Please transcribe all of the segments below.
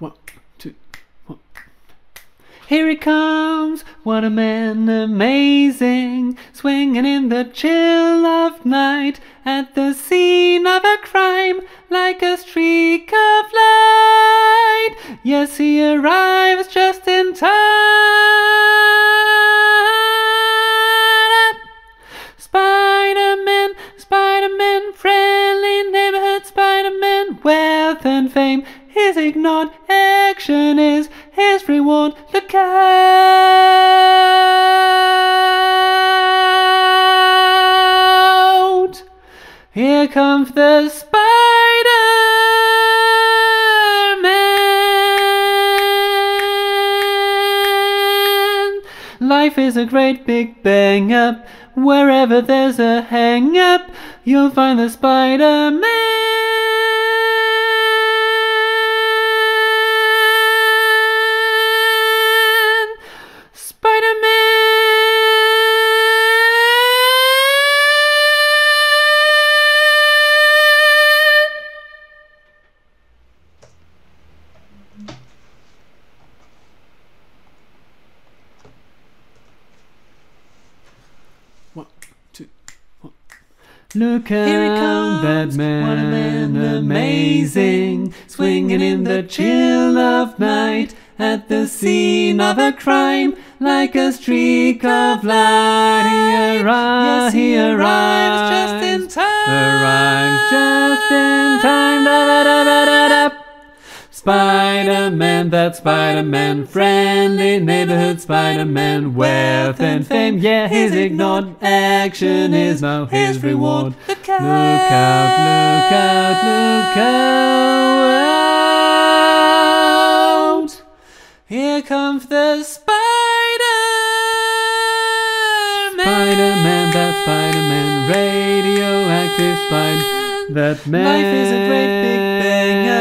One, two, one. Here he comes, what a man amazing, swinging in the chill of night at the scene of a crime like a streak of light. Yes, he arrives just in time. Fame ignored, action is his reward. Look out! Here comes the Spider-Man. Life is a great big bang up. Wherever there's a hang up, you'll find the Spider-Man. Look Here he out, comes, that what a man, amazing, swinging in the chill of night at the scene of a crime, like a streak of light. He arrives, Yes, he arrives just in time. Arrives just in time. Spider-Man, that Spider-Man, friendly neighborhood Spider-Man, wealth and fame, yeah, he's ignored. Action is now his reward. Look Look out, look out, look out. Here comes the Spider-Man. Spider-Man, that Spider-Man, radioactive Spider. That man. Life is a great big bang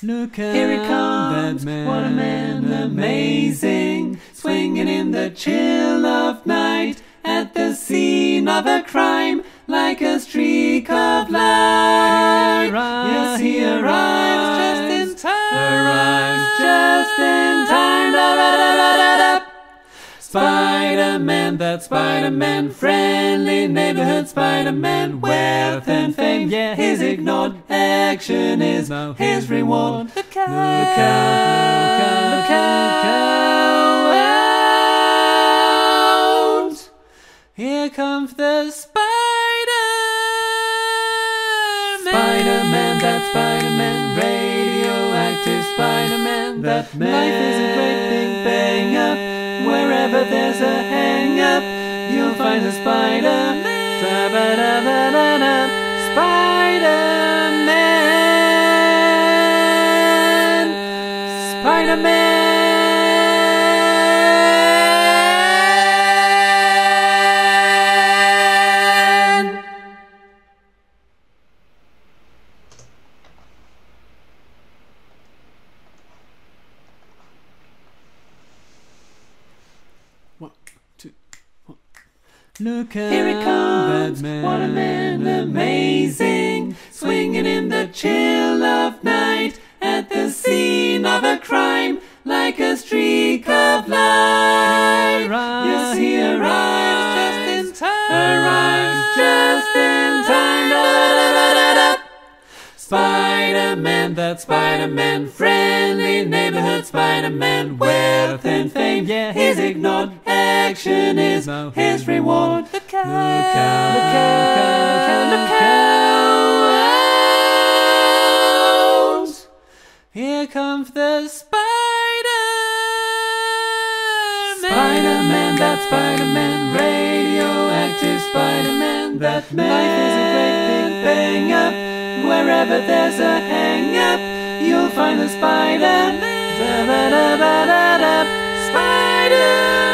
Look Here he comes, that man, what a man. amazing, swinging in the chill of night at the scene of a crime, like a streak of light. Yes, he arrives just in time. Arrives just in Spider-Man, that Spider-Man, friendly neighborhood Spider-Man, wealth and fame, yeah, he's ignored. Action is now his reward. Look Look out, out, look out, look out. Here comes the Spider-Man. Spider-Man, that Spider-Man, radioactive Spider-Man, that man. Life is a great big bang up. Wherever there's a hang up, you'll find a Spider-Man. Da-ba-da-ba-da-da. Spider-Man. Spider-Man. One, two, one. Look out, Here he comes, what a man. Amazing, swinging in the chill of night Spider-Man, that Spider-Man, friendly neighborhood Spider-Man, wealth and fame, yeah, he's ignored. Action is now his reward. Look out! Look out, look out, look out. Here comes the Spider-Man. Spider-Man, that Spider-Man, radioactive Spider-Man, that man. Life is a great big bang up. Wherever there's a hang up, you'll find the spider. Spider.